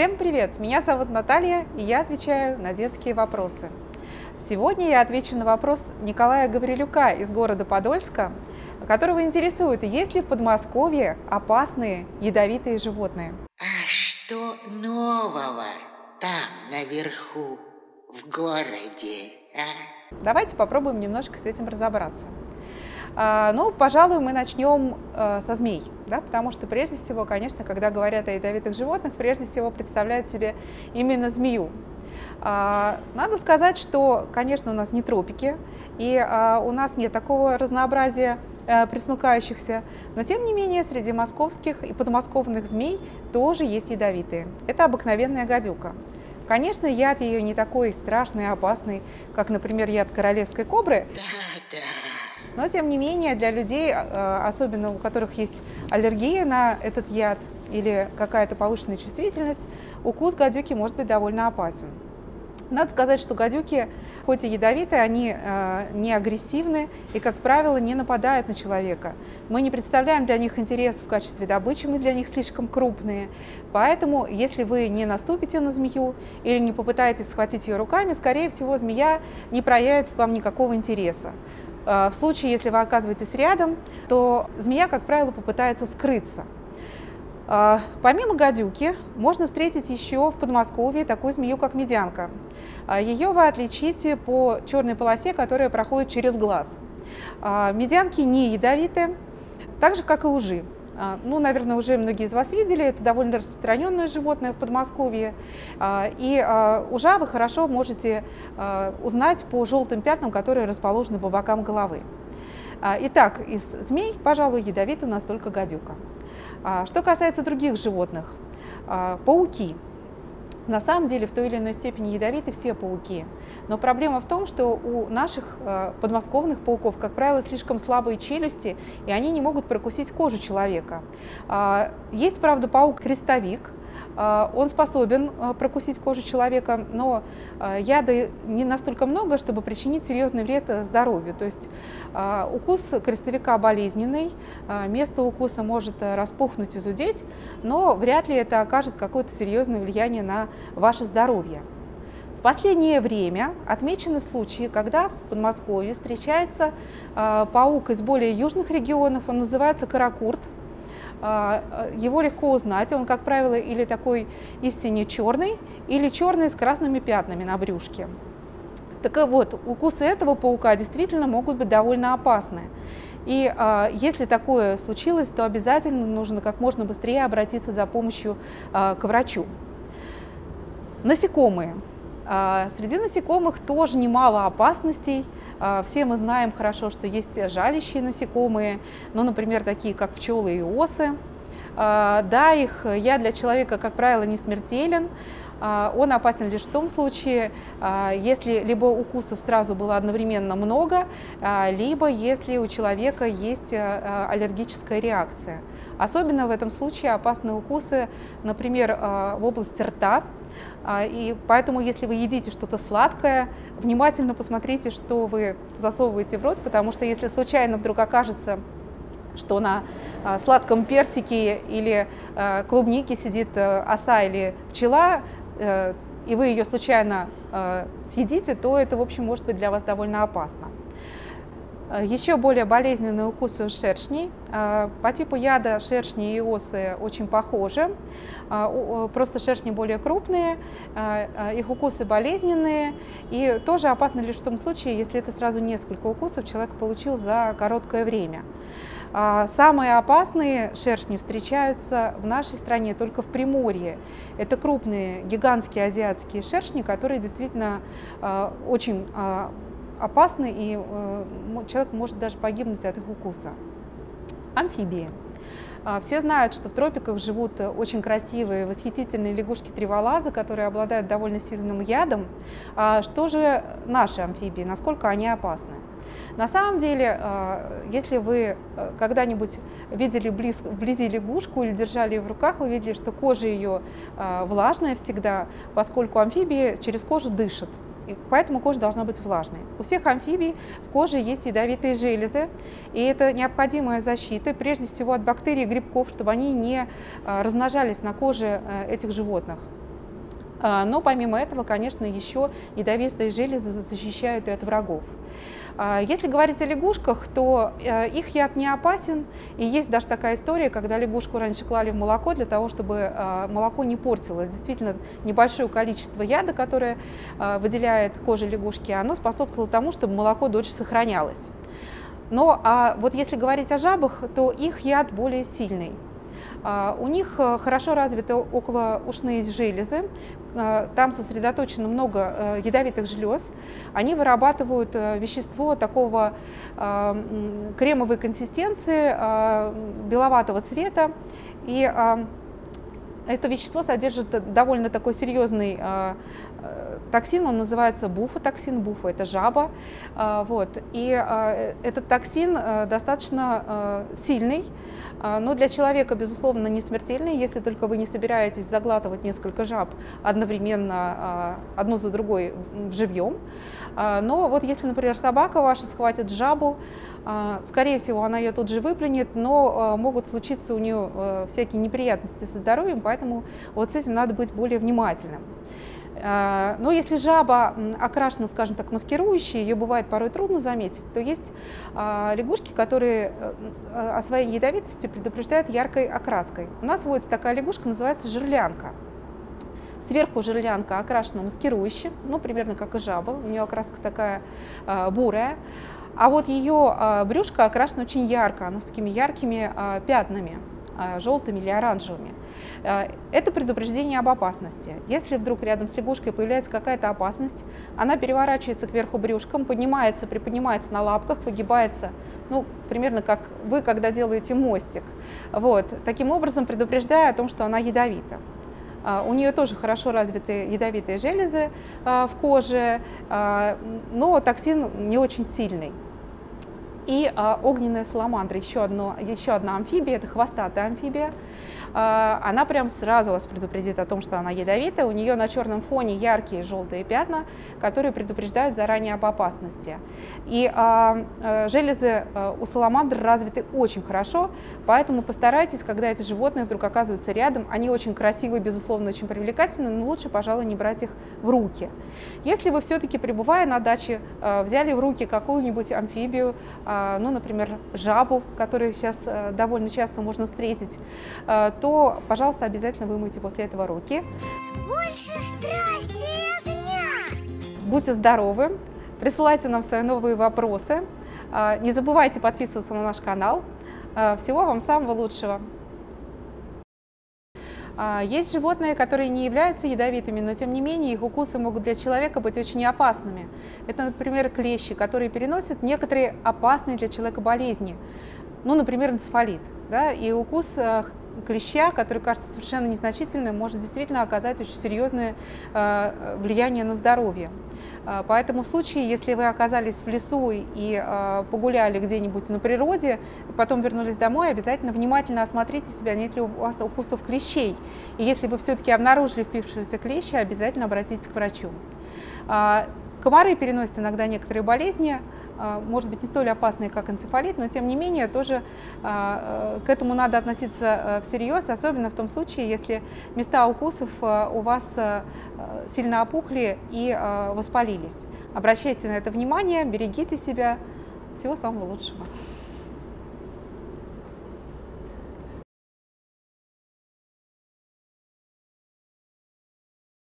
Всем привет! Меня зовут Наталья, и я отвечаю на детские вопросы. Сегодня я отвечу на вопрос Николая Гаврилюка из города Подольска, которого интересует, есть ли в Подмосковье опасные ядовитые животные. А что нового там наверху, в городе, а? Давайте попробуем немножко с этим разобраться. А, ну, пожалуй, мы начнем э, со змей, да, потому что прежде всего, конечно, когда говорят о ядовитых животных, прежде всего представляют себе именно змею. А, надо сказать, что, конечно, у нас не тропики, и а, у нас нет такого разнообразия э, присмыкающихся, но тем не менее среди московских и подмосковных змей тоже есть ядовитые. Это обыкновенная гадюка. Конечно, яд ее не такой страшный и опасный, как, например, яд королевской кобры. Да, да. Но, тем не менее, для людей, э, особенно у которых есть аллергия на этот яд или какая-то повышенная чувствительность, укус гадюки может быть довольно опасен. Надо сказать, что гадюки, хоть и ядовитые, они э, не агрессивны и, как правило, не нападают на человека. Мы не представляем для них интерес в качестве добычи, мы для них слишком крупные. Поэтому, если вы не наступите на змею или не попытаетесь схватить ее руками, скорее всего, змея не проявит вам никакого интереса. Э, в случае, если вы оказываетесь рядом, то змея, как правило, попытается скрыться. Э, помимо гадюки, можно встретить еще в Подмосковье такую змею, как медянка. Э, Ее вы отличите по черной полосе, которая проходит через глаз. Медянки не ядовиты, так же, как и ужи. А, ну, наверное, уже многие из вас видели, это довольно распространенное животное в Подмосковье. А, и а, ужа вы хорошо можете узнать по желтым пятнам, которые расположены по бокам головы. Итак, из змей, пожалуй, ядовит у нас только гадюка. Что касается других животных, пауки – на самом деле в той или иной степени ядовиты все пауки. Но проблема в том, что у наших э, подмосковных пауков, как правило, слишком слабые челюсти, и они не могут прокусить кожу человека. Э, есть, правда, паук-крестовик, а, он способен а, прокусить кожу человека, но а, яда не настолько много, чтобы причинить серьезный вред здоровью. То есть укус крестовика болезненный, место укуса может распухнуть и зудеть, но вряд ли это окажет какое-то серьезное влияние на ваше здоровье. В последнее время отмечены случаи, когда в Подмосковье встречается паук из более южных регионов, он называется каракурт, его легко узнать. Он, как правило, или такой истинно черный, или черный с красными пятнами на брюшке. Так вот, укусы этого паука действительно могут быть довольно опасны. И э, если такое случилось, то обязательно нужно как можно быстрее обратиться за помощью э, к врачу. Насекомые. Э, среди насекомых тоже немало опасностей. А, все мы знаем хорошо, что есть жалящие насекомые, ну, например, такие как пчелы и осы. А, да, их я для человека, как правило, не смертелен. А, он опасен лишь в том случае, если либо укусов сразу было одновременно много, либо если у человека есть аллергическая реакция. Особенно в этом случае опасны укусы, например, в области рта, а, и поэтому, если вы едите что-то сладкое, внимательно посмотрите, что вы засовываете в рот, потому что если случайно вдруг окажется, что на а, сладком персике или а, клубнике сидит оса или пчела, э, и вы ее случайно съедите, то это, в общем, может быть для вас довольно опасно. Э, Еще более болезненные укусы шершней. Э, по типу яда шершни и осы очень похожи, э, просто шершни более крупные, их укусы болезненные и тоже опасны лишь в том случае, если это сразу несколько укусов человек получил за короткое время. Самые опасные шершни встречаются в нашей стране только в Приморье. Это крупные гигантские азиатские шершни, которые действительно очень опасны, и э, человек может даже погибнуть от их укуса. Амфибии. А, все знают, что в тропиках живут очень красивые, восхитительные лягушки-треволазы, которые обладают довольно сильным ядом. А что же наши амфибии, насколько они опасны? На самом деле, а, если вы э, когда-нибудь видели близ, вблизи лягушку или держали ее в руках, вы видели, что кожа ее влажная всегда, поскольку амфибии через кожу дышат и поэтому кожа должна быть влажной. У всех амфибий в коже есть ядовитые железы, и это необходимая защита, прежде всего от бактерий и грибков, чтобы они не а, размножались на коже э, этих животных. А, но помимо этого, конечно, еще ядовитые железы защищают и от врагов. А, если говорить о лягушках, то э, их яд не опасен. И есть даже такая история, когда лягушку раньше клали в молоко для того, чтобы а, молоко не портилось. Действительно, небольшое количество яда, которое выделяет кожа лягушки, оно способствовало тому, чтобы молоко дольше сохранялось. Но а вот если говорить о жабах, то их яд более сильный. А, у них э, хорошо развиты околоушные железы, э, там сосредоточено много э, ядовитых желез. Они вырабатывают вещество такого кремовой консистенции, беловатого цвета. И это вещество содержит довольно такой серьезный токсин, он называется буфотоксин, буфа – это жаба. Вот. И этот токсин достаточно сильный, а, но для человека, безусловно, не смертельный, если только вы не собираетесь заглатывать несколько жаб одновременно, а, одну за другой живьем. А, но вот если, например, собака ваша схватит жабу, скорее всего, она ее тут же выплюнет, но могут случиться у нее всякие неприятности со здоровьем, поэтому вот с этим надо быть более внимательным. А, но если жаба окрашена, скажем так, маскирующей, ее бывает порой трудно заметить, то есть а, лягушки, которые э, э, о своей ядовитости предупреждают яркой окраской. У нас водится такая лягушка, называется жерлянка. Сверху жерлянка окрашена маскирующе, ну, примерно как и жаба, у нее окраска такая а, бурая. А вот ее брюшко окрашено очень ярко, оно с такими яркими пятнами. А, желтыми или оранжевыми. А, это предупреждение об опасности. Если вдруг рядом с лягушкой появляется какая-то опасность, она переворачивается кверху брюшком, поднимается, приподнимается на лапках, выгибается, ну, примерно как вы, когда делаете мостик. Вот. Таким образом, предупреждая о том, что она ядовита. А, у нее тоже хорошо развиты ядовитые железы в коже, но токсин не очень сильный. И а, огненная саламандра, еще, одно, еще одна амфибия, это хвостатая амфибия. А, она прям сразу вас предупредит о том, что она ядовитая. У нее на черном фоне яркие желтые пятна, которые предупреждают заранее об опасности. И а, а, железы а, у саламандр развиты очень хорошо, поэтому постарайтесь, когда эти животные вдруг оказываются рядом, они очень красивые, безусловно, очень привлекательны, но лучше, пожалуй, не брать их в руки. Если вы все-таки, пребывая на даче, а, взяли в руки какую-нибудь амфибию, а, ну, например, жабу, которую сейчас а, довольно часто можно встретить, а, то, пожалуйста, обязательно вымойте после этого руки. Больше страсти и огня! Будьте здоровы, присылайте нам свои новые вопросы. А, не забывайте подписываться на наш канал. А, всего вам самого лучшего! А, есть животные, которые не являются ядовитыми, но тем не менее их укусы могут для человека быть очень опасными. Это, например, клещи, которые переносят некоторые опасные для человека болезни. Ну, например, энцефалит. Да? И укус клеща, который кажется совершенно незначительным, может действительно оказать очень серьезное э, влияние на здоровье. Э, поэтому в случае, если вы оказались в лесу и э, погуляли где-нибудь на природе, потом вернулись домой, обязательно внимательно осмотрите себя, нет ли у вас укусов клещей. И если вы все-таки обнаружили впившиеся клещи, обязательно обратитесь к врачу. Комары переносят иногда некоторые болезни, может быть, не столь опасные, как энцефалит, но тем не менее тоже а, э, к этому надо относиться э, всерьез, особенно в том случае, если места укусов э, у вас сильно опухли и воспалились. Обращайте на это внимание, берегите себя. Всего самого лучшего.